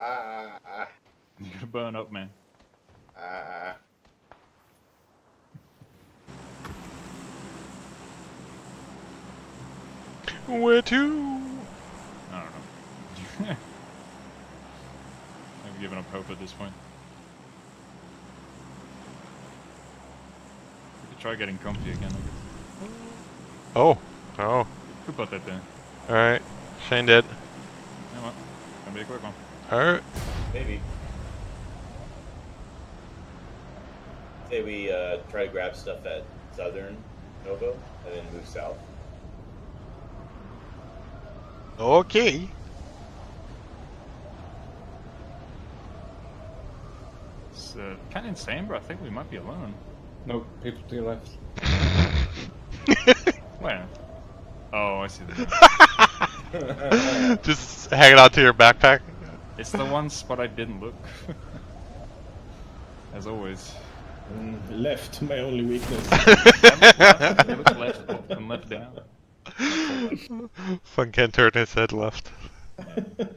Ah, ah, You're gonna burn up, man. ah, ah. Where to? I don't know. I've given up hope at this point. We could try getting comfy again. I guess. Oh. Oh. Who put that there? Alright. Shane did. You know what? Gonna be a quick one. Alright. Maybe. Say we uh, try to grab stuff at Southern Novo and then move south. Okay. It's uh, kind of insane, but I think we might be alone. No, people to your left. Where? Oh, I see the. Just hanging out to your backpack. It's the one spot I didn't look. As always. Mm, left, my only weakness. I look left up and left down. Fun can turn his head left. Pig,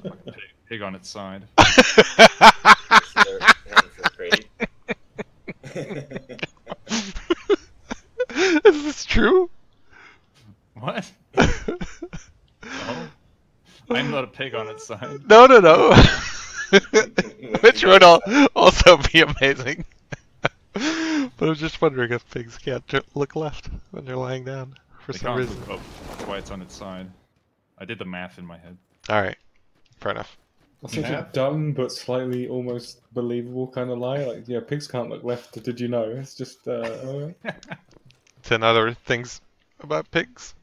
pig on its side. So they're heading for Crate. Is this true? What? Oh. I'm not a pig on its side. No, no, no. Which would al- also be amazing. but I was just wondering if pigs can't look left when they're lying down for They some can't reason. look up. That's why it's on its side. I did the math in my head. Alright, fair enough. That's such Yeah. a dumb but slightly almost believable kind of lie. Like, yeah, pigs can't look left. Did you know? It's just, uh, 10 other things about pigs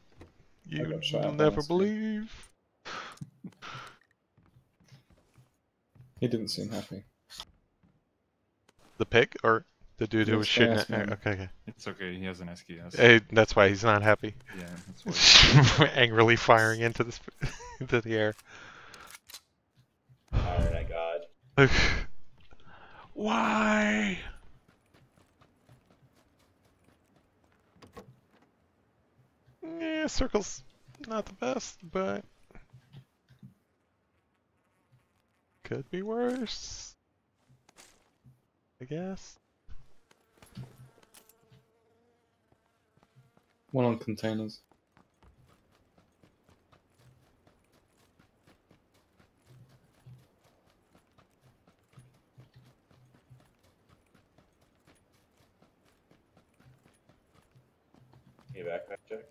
you will never believe. He didn't seem happy. The pig or the dude who was shooting at Scotsman. Okay, okay. It's okay, he has an SKS. Hey, that's why he's not happy. Yeah, that's why. Angrily firing into the sp- into the air. Oh at God. Why? Yeah, circle's not the best, but could be worse. I guess. One on containers. Can you backpack check?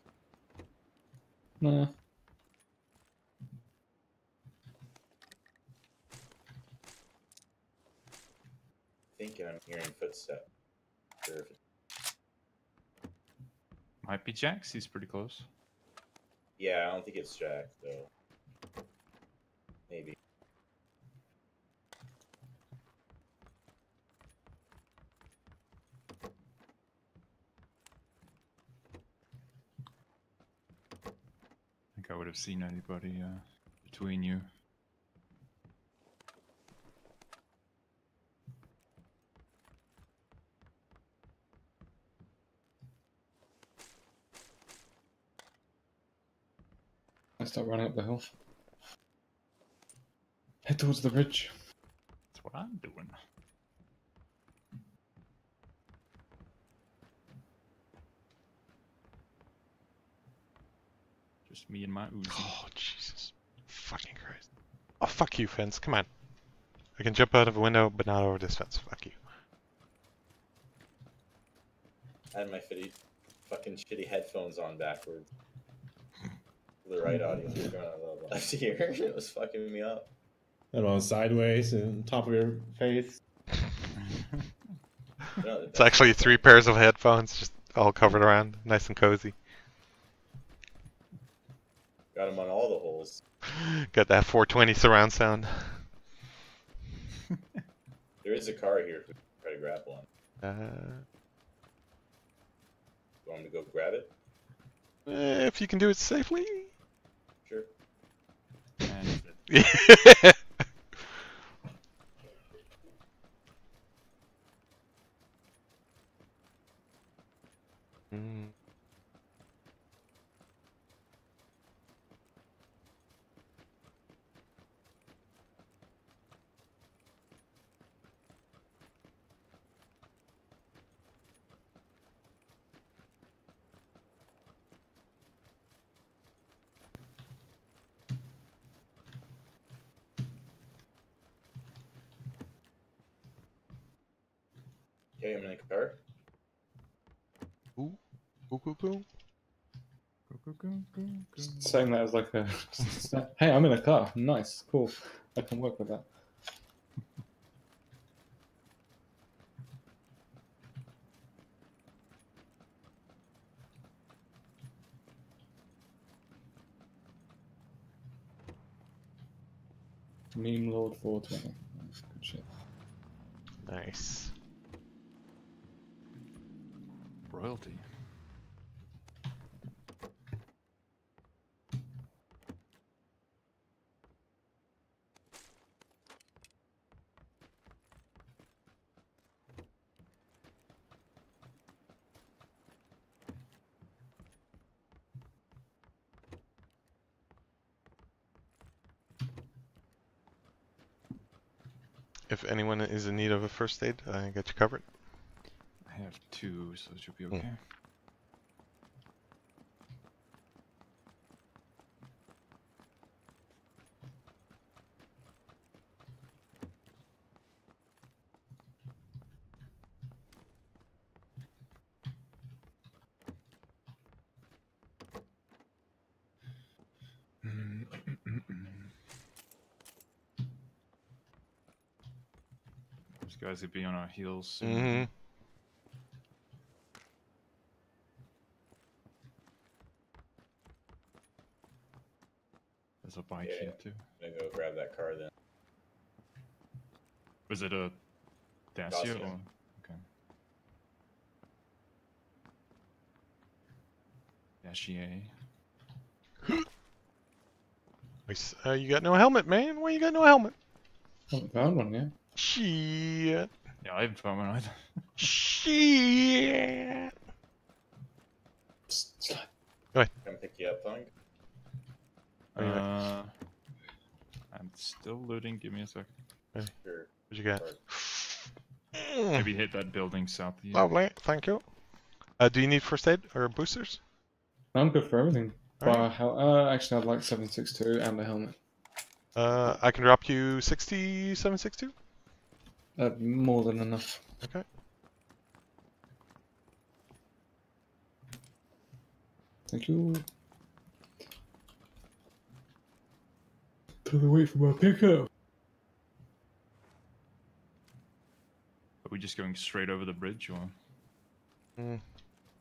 Nah. Thinking I'm hearing footsteps. Sure if it- Might be Jax, he's pretty close. Yeah, I don't think it's Jack though. Maybe. I think I would have seen anybody uh, between you. Start running up the hill. Head towards the ridge. That's what I'm doing. Just me and my Uzi. Oh Jesus! Fucking Christ! Oh fuck you, fence! Come on. I can jump out of a window, but not over this fence. Fuck you. I had my fitty, fucking shitty headphones on backwards. The right audience was going on the left here. it was fucking me up. And on sideways and top of your face. It's actually three pairs of headphones, just all covered around, nice and cozy. Got them on all the holes. Got that 420 surround sound. There is a car here. If we try to grab one. Uh, You want me to go grab it? eh, if you can do it safely. Sure. Mm. Okay, I'm in a car. Ooh, ooh, ooh, ooh. Just saying that as like a. hey, I'm in a car. Nice, cool. I can work with that. Meme Lord 420. Nice, Royalty. If anyone is in need of a first aid, I got you covered. Two, so it should be Hmm. okay. These guys will be on our heels soon. Mm-hmm. Bike Yeah, here too. I'm gonna go grab that car then. Was it a Dacia? Dacia. Or... Okay. Dacia. Nice. Uh, you got no helmet, man. Why you got no helmet? Haven't found one yet. Shit. Yeah, I haven't found one either. Shit. Psst, slide. Come pick you up, Thong. Alright. Uh, I'm still loading. Give me a second. Sure. What you got? Or- Mm, Maybe hit that building south of you. Lovely. Thank you. Uh, do you need first aid or boosters? I'm good for everything. Alright. But how, uh, actually, I'd like 762 and a helmet. Uh, I can drop you 6762. Uh, more than enough. Okay. Thank you. To the wait for my pickup. Are we just going straight over the bridge, or hmm.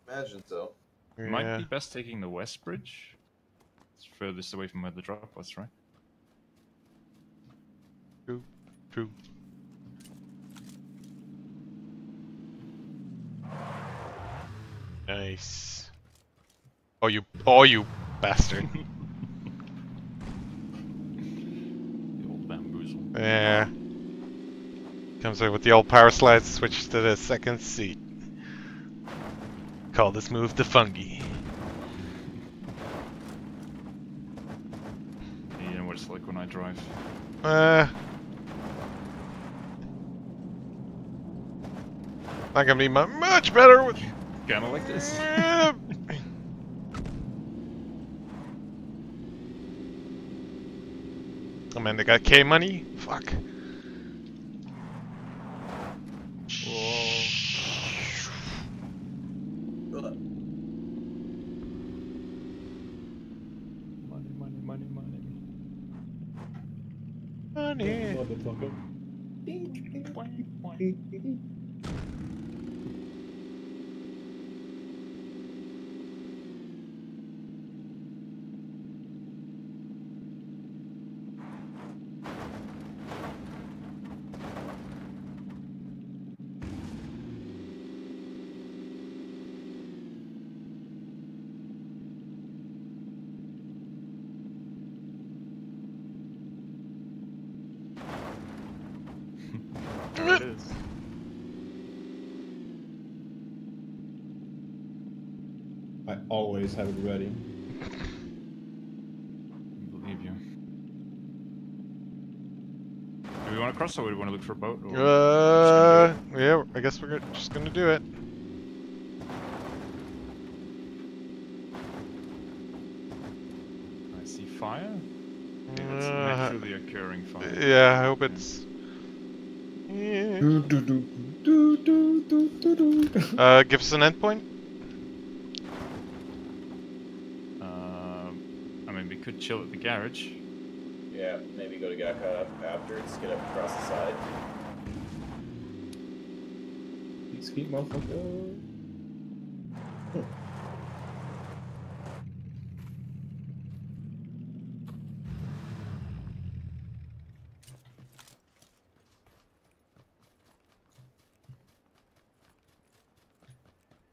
Imagine so. it might be best taking the west bridge? It's furthest away from where the drop was, right? True. True. Nice. Oh, you. Oh, you bastard. The old bamboozle. Yeah. Comes with the old power slide switch to the second seat. Call this move the fungi. You know what it's like when I drive. Uh. Not gonna be much better with. Kinda like this. Oh man, they got K money? Fuck. Money, money, money, money. Money. Motherfucker. Always have it ready. believe you. Do we want to cross or do we want to look for a boat? Or... Uh, yeah, I guess we're just gonna do it. I see fire. Okay, that's Uh, naturally occurring fire. yeah, I hope it's. Yeah. Do, do, do. do, do, do, do, do. Uh, give us an endpoint. Um, I mean, we could chill at the garage. Yeah, maybe go to Gaka up after. Just get up across the side. Skeet motherfucker.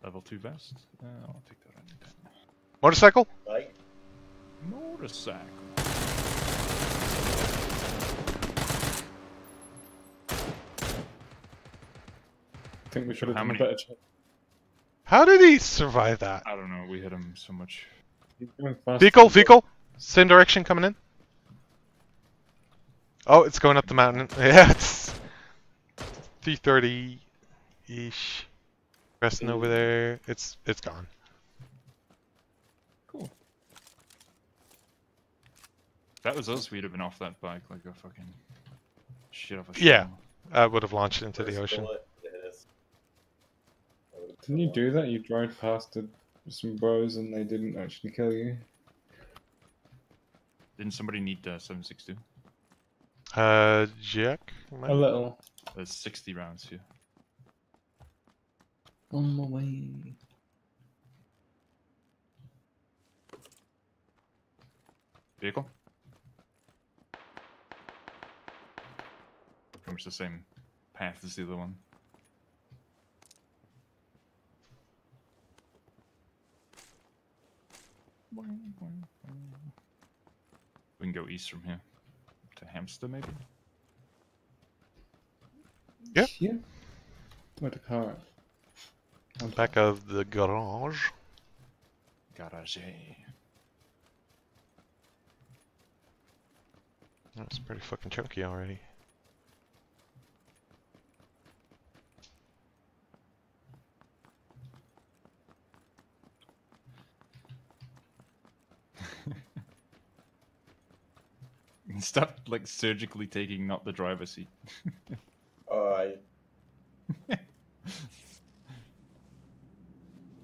Level 2 vest. Uh, I'll take that anytime. Motorcycle. Like, Motorcycle. I think we should have How done a better job. How did he survive that? I don't know, we hit him so much. He's going fast. Vehicle, vehicle. Same direction coming in. Oh, it's going up the mountain. Yeah, it's 330 ish. Resting over there. It's it's gone. If that was us, we'd have been off that bike like a fucking shit off a ship. Yeah. I would have launched into the ocean. bullet hit us. That would've Didn't you do that? You drive past a, some bros and they didn't actually kill you. Didn't somebody need uh, 762? Uh, Jack. A little. There's 60 rounds here. On my way. Vehicle? Pretty much the same path as the other one. We can go east from here. To Hamster, maybe? Yeah. Yeah. Where the car at? Back of the garage. Garage. Eh? That's pretty fucking chunky already. Stop, like, surgically taking not the driver's seat. Oh,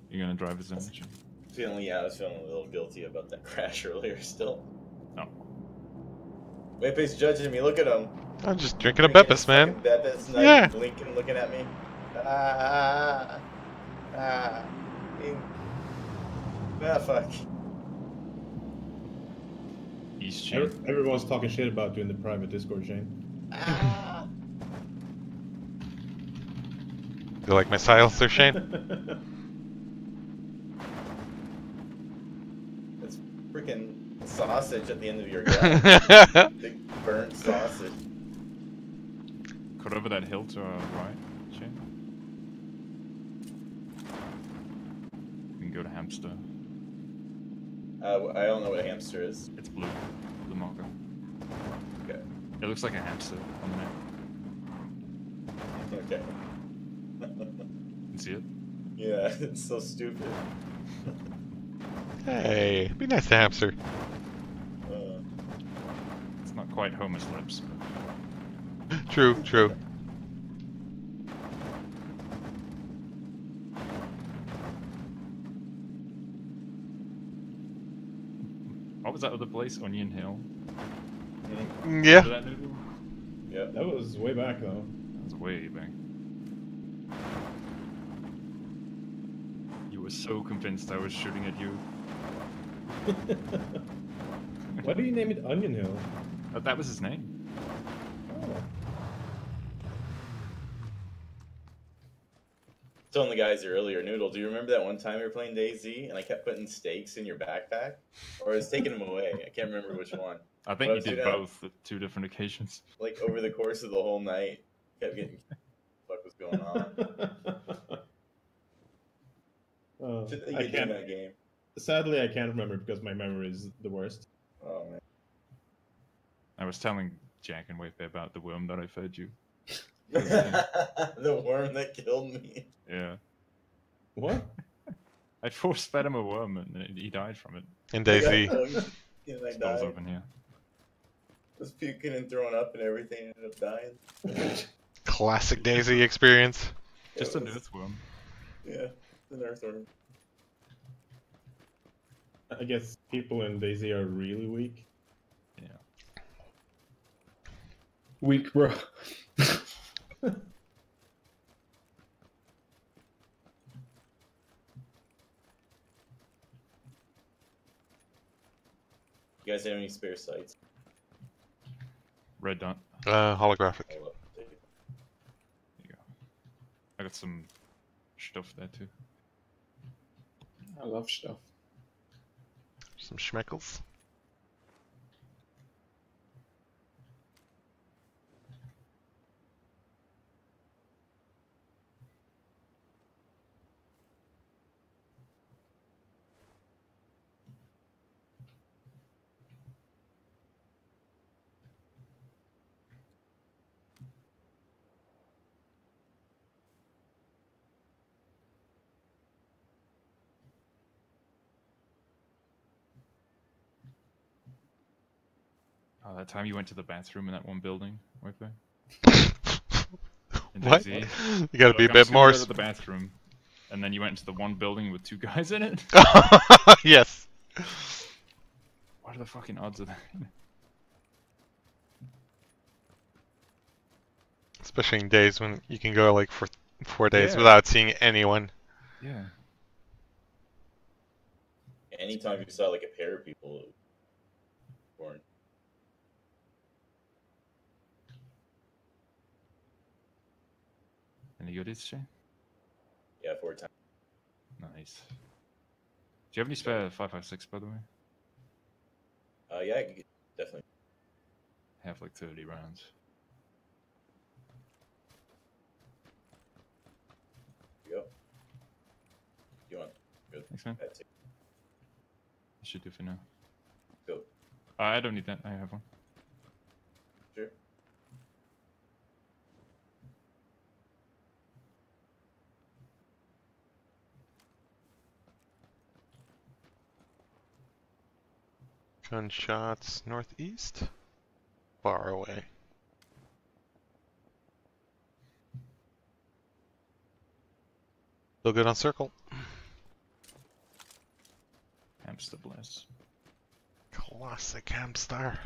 You're gonna drive his image? feeling yeah, I was feeling a little guilty about that crash earlier. Still, No. Wayface judging me. Look at him. I'm just drinking a Drinking Bepis, man. fucking Bepis, not Yeah. even blinking, looking at me. Ah, ah, ah, ah fuck. East chain. Every- Everyone's talking shit about doing the private Discord chain. Ah. You like my silencer, Shane? It's freaking sausage at the end of your gun. Big burnt sausage. Cut over that hill to our right, Shane. We can go to Hamster. Uh, I don't know what a hamster is. It's blue. The marker. Okay. It looks like a hamster on the map. Okay. You can see it? yeah, it's so stupid. hey, be nice to hamster. Uh, It's not quite Homer's lips. but- True, true. What was that other place? Onion Hill? Yeah. That yeah. That was way back though. That's way back. You were so convinced I was shooting at you. Why do you name it Onion Hill? But that was his name. Telling the guys earlier, Noodle, do you remember that one time we were playing DayZ and I kept putting stakes in your backpack? Or I was taking them away. I can't remember which one. I think Well, you see did both at two different occasions. Like over the course of the whole night, kept getting what was going on. Oh, Should I can't. that game? Sadly, I can't remember because my memory is the worst. Oh man. I was telling Jack and Wayfair about the worm that I fed you. the worm that killed me. Yeah. What? I force fed him a worm and he died from it. In DayZ. Yeah, I open here. Was puking and throwing up and everything ended up dying. Classic DayZ experience. Just It an was- earthworm. Yeah, an earthworm. I guess people in DayZ are really weak. Yeah. Weak, bro. You guys have any spare sites? Red dot. Uh, holographic. I'll take it. There you go. I got some stuff there too. I love stuff. Some schmeckles. Oh, that time you went to the bathroom in that one building, right there. What? DayZ. You gotta be a bit more. go to the bathroom, and then you went into the one building with two guys in it. yes. What are the fucking odds of that? Especially in DayZ when you can go like for four days Yeah. without seeing anyone. Yeah. Anytime you saw like a pair of people, Any goodies, Shane? Yeah, four times. Nice. Do you have any spare 556 by the way? Uh, yeah, definitely. Have like 30 rounds. Go. You want Good. Thanks, man. I should do for now. Go. Uh, I don't need that. I have one. Sure. Gunshots northeast. Far away. Still good on circle. Hamster bliss. Classic hamster.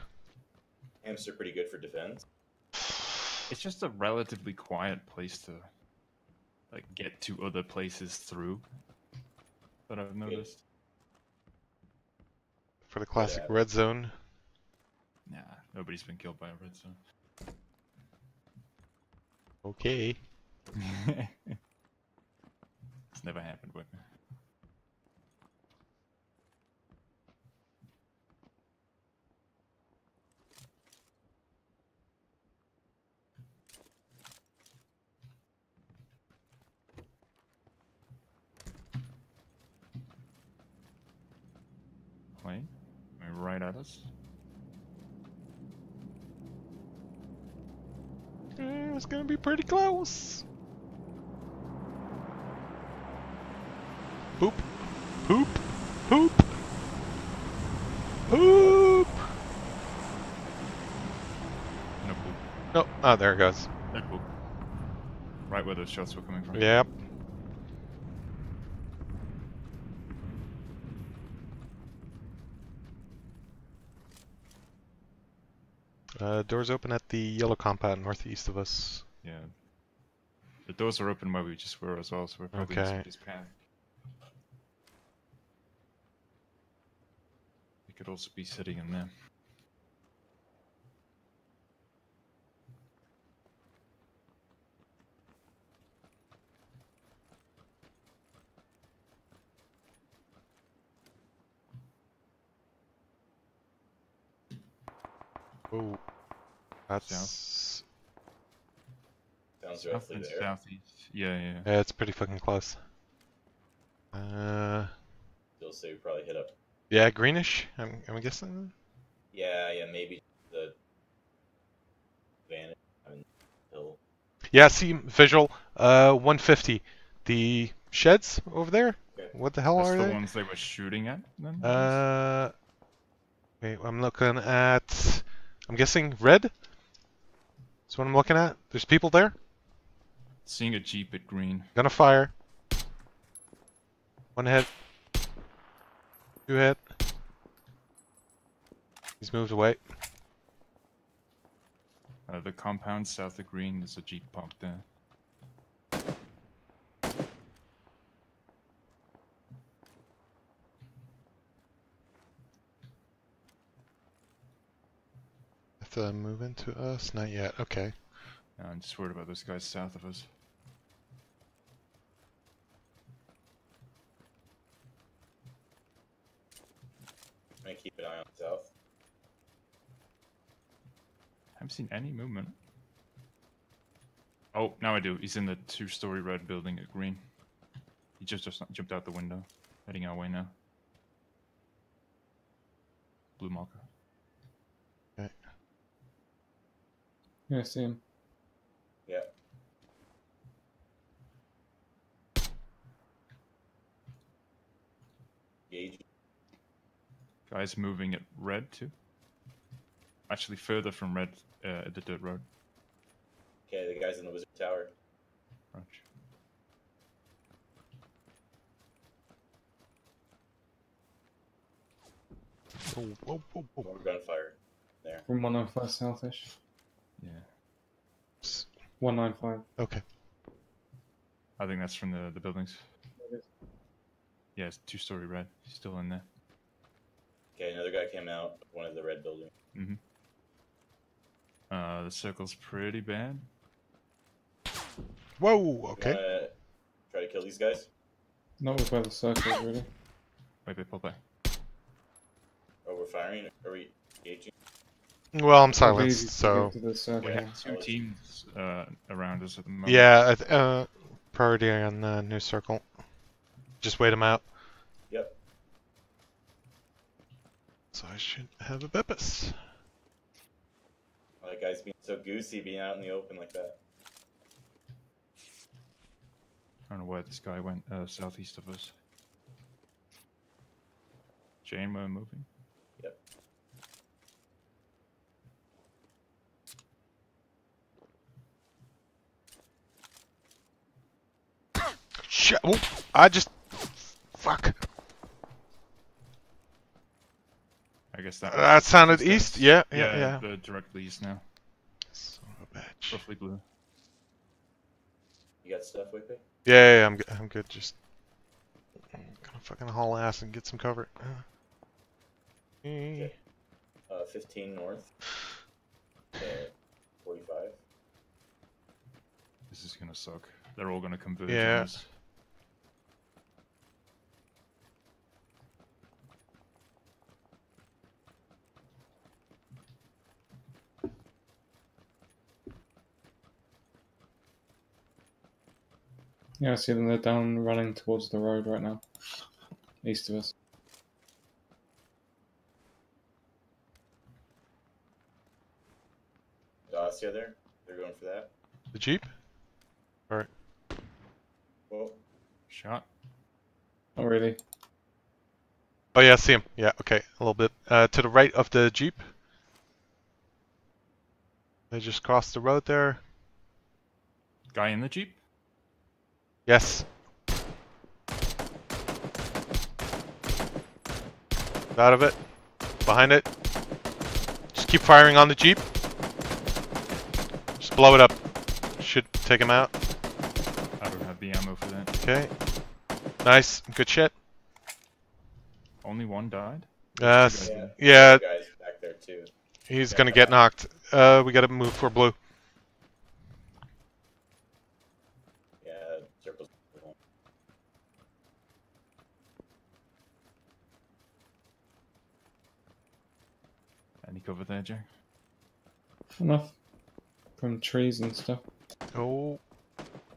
Hamster pretty good for defense. It's just a relatively quiet place to like get to other places through. That I've noticed. For the classic Yeah. red zone. Nah, nobody's been killed by a red zone. Okay. it's never happened with me. Wait, am I right at us? Eh, It's gonna be pretty close. Poop. Poop. Poop. Poop. No poop. Oh, oh, there it goes. No poop. Right where those shots were coming from. Yep. Uh, doors open at the yellow compound northeast of us. Yeah. The doors are open where we just were as well, so we're probably Okay. somebody's path. We could also be sitting in there. Oh, that's Sounds roughly and there. southeast. Yeah, yeah. yeah, it's pretty fucking close. Uh, Still say we probably hit up. yeah, greenish. I'm, I'm guessing. Yeah, yeah, maybe the vantage. I hill. Yeah, see visual. Uh, 150. The sheds over there. Okay. What the hell That's are the they? ones they were shooting at then? Uh, wait, I'm looking at. I'm guessing red. That's what I'm looking at. There's people there. Seeing a jeep at green. Gonna fire. One hit. Two hit. He's moved away. Uh, the compound south of green. There's a jeep parked there. Have to uh, move into us? Not yet. Okay. Yeah, I'm just worried about those guys south of us. I'm gonna keep an eye on the I haven't seen any movement. Oh, now I do. He's in the two-story red building at green. He just, just jumped out the window, heading our way now. Blue marker. Yeah, I see him. Yeah. Gauge. Guys moving at red too. Actually, further from red uh, at the dirt road. Okay, the guys in the wizard tower. Roger. Oh, whoa, whoa, whoa. More gunfire. There. From 195 southish. Yeah, 195. Okay. I think that's from the the buildings. Yeah, it's two-story red. He's still in there. Okay, another guy came out. of One of the red buildings. Uh, the circle's pretty bad. Whoa, okay. Wanna try to kill these guys. Not with where the circle is, really. Wait, wait, pull back. Oh, we're firing. Are we engaging? Well, I'm It'll be easy silenced, to so. get to. We Yeah. have two teams uh, around us at the moment. Yeah, I th- uh, priority on the new circle. Just wait him out. Yep. So I should have a Bepis. Oh, that guy's being so goosey, being out in the open like that. I don't know where this guy went. Uh, southeast of us. Jane, we're moving. Shit! Oh, I just. Fuck. I guess that. That sounded these east. Yeah, yeah, yeah. The directly east now. Son of a bitch. Roughly blue. You got stuff, Wicked? Yeah, yeah, yeah, I'm good. I'm good. Just I'm gonna fucking haul ass and get some cover. Okay. Uh, 15 north. Uh, 45. This is gonna suck. They're all gonna converge Yeah. Yeah, I see them. They're down running towards the road right now. East of us. Dacia there. They're going for that. The jeep? Alright. Well, Shot. Not really. Oh yeah, I see him. Yeah, okay, a little bit uh, to the right of the jeep. They just crossed the road there. Guy in the jeep. Yes. Out of it. Behind it. Just keep firing on the jeep. Just blow it up. Should take him out. I don't have the ammo for that. Okay. Nice. Good shit. Only one died. Uh, yeah. yeah, Guys back there too. he's gonna get knocked. Uh, we gotta move for blue. Yeah, circles. Any cover there, Jack? Enough. From trees and stuff. Oh,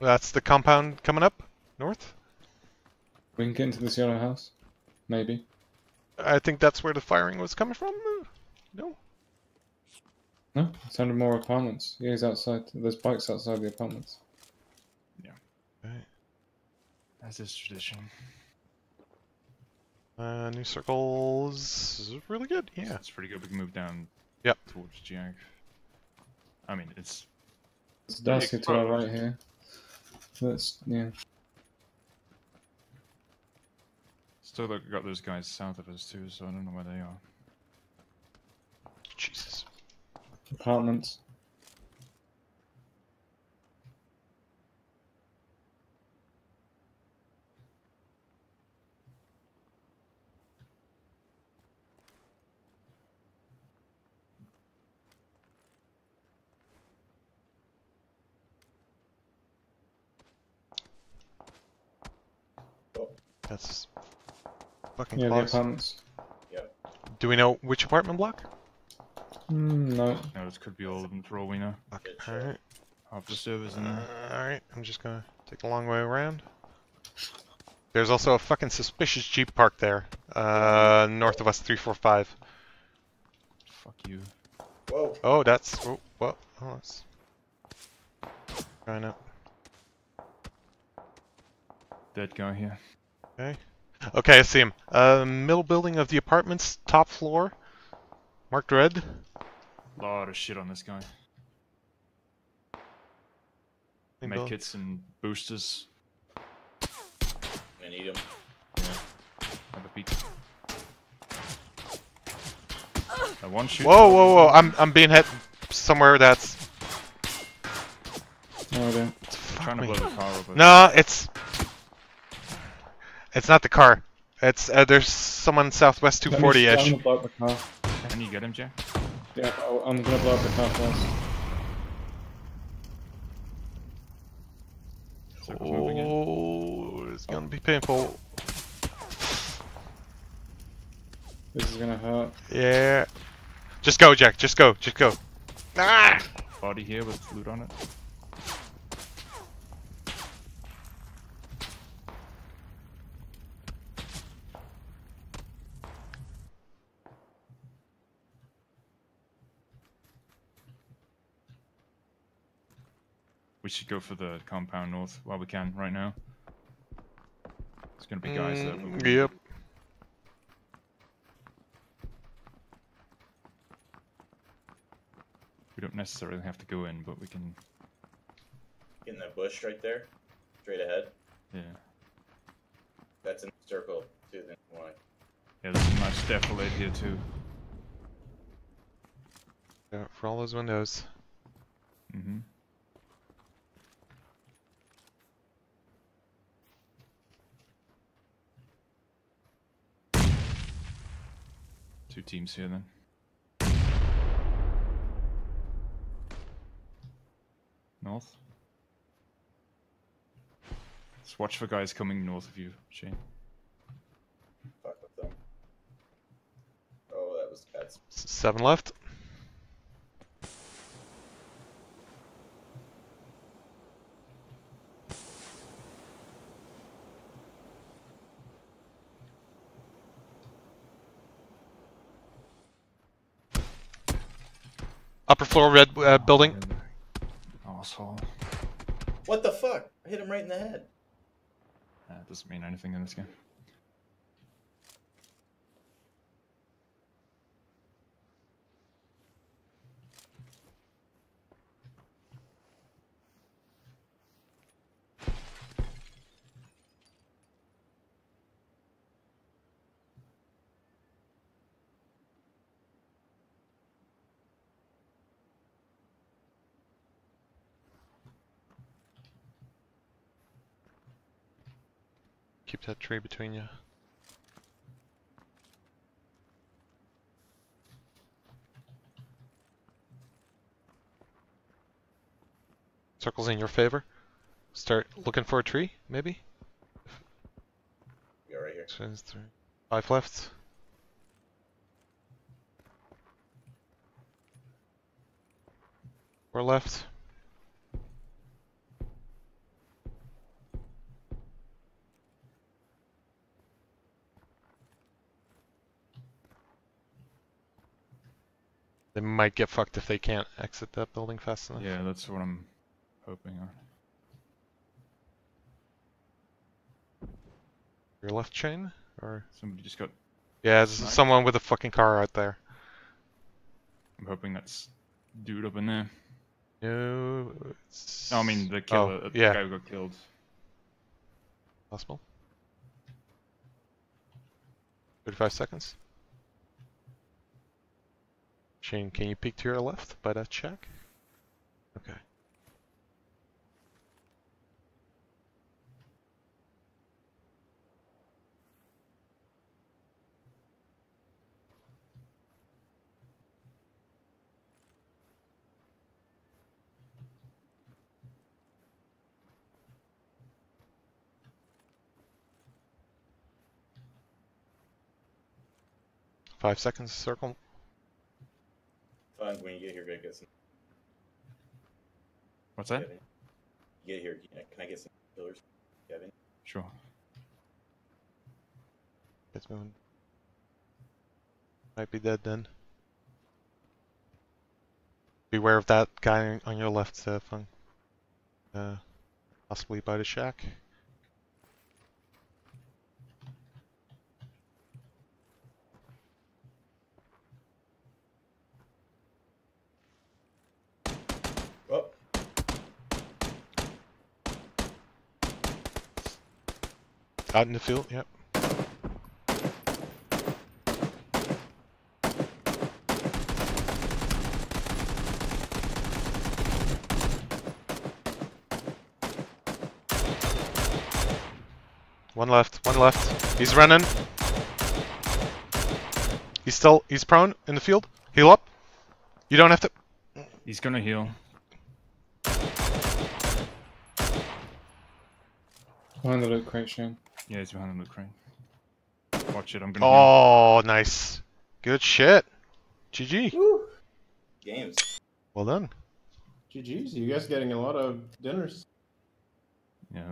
that's the compound coming up north. We can get into this yellow house. Maybe. I think that's where the firing was coming from. No. No? It sounded more apartments. Yeah, he's outside. There's bikes outside the apartments. Yeah. Right. As is tradition. Uh, new circles is really good. Yeah. It's pretty good. We can move down. Yep. Towards Jack. I mean, it's It's Dacia to our right here. That's yeah. Still look, got those guys south of us too, so I don't know where they are. Jesus. Apartments. That's fucking Yeah, the close. apartments. Do we know which apartment block? Mm, no. No, this could be all of them for all we know. Fuck. Good shit. Alright. Half the servers in there. Alright, I'm just gonna take a long way around. There's also a fucking suspicious Jeep parked there. Uh, north of us, 345. Fuck you. Whoa. Oh, that's. Oh, well. Oh, that's. Trying up. Dead guy here. Okay. Okay, I see him. Uh, middle building of the apartments, top floor. Marked red. Lot of shit on this guy. Main building. Medkits and boosters. I need him. Have a peek. That one shoot. Whoa, whoa, whoa! I'm I'm being hit somewhere that's. No idea. Fuck trying to blow the car over. No, it's. It's not the car. It's uh, there's someone southwest Let me- 240 I'm ish. gonna blow up the car. Can you get him, Jack? Yeah, I'll- I'm gonna blow up the car first. Circle's moving in. Oh, it's gonna be painful. This is gonna hurt. Yeah. Just go, Jack. Just go. Just go. Ah! Body here with loot on it. We should go for the compound north while we can right now. It's gonna be guys there. but Mm, we- Yep. We don't necessarily have to go in, but we can. In that bush right there. Straight ahead. Yeah. That's in the circle too. Then why? Yeah, there's a nice defilade here too. Yeah, for all those windows. Mm-hmm. Two teams here then. North. Just watch for guys coming north of you, Shane. Fuck with them. Oh, that was that's S- Seven left. Upper floor red uh, building. Asshole. What the fuck? I hit him right in the head. That doesn't mean anything in this game. Keep that tree between you. Circles in your favor. Start looking for a tree, maybe? Go right here. Two, three, Five left. Four left. Might get fucked if they can't exit that building fast enough. Yeah, that's what I'm hoping on. Your left chain? Or Somebody just got. Yeah, there's someone with a fucking car out there. I'm hoping that's dude up in there. No. It's... No, I mean the Oh, the yeah. guy who got killed. Possible. 35 seconds. Shane, can you peek to your left by that shack? Okay. Five seconds circle. Fun when you get here, go get some. What's that? Kevin. You get here, can I- can I get some killers, Kevin? Sure. It's moving. Might be dead then. Beware of that guy on your left, uh, Fung. Uh, possibly by the shack. Out in the field, yep. One left, one left. He's running. He's still, he's prone in the field. Heal up. You don't have to. He's gonna heal. Behind the loot crate, Shane. Yeah, he's behind the loot crane. Watch it, I'm gonna. heal. Oh, nice. Good shit. GG. woo. Games. Well done. GG's, you guys getting a lot of dinners. Yeah.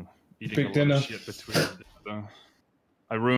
Eating Big a lot dinner. of shit between. I ruined.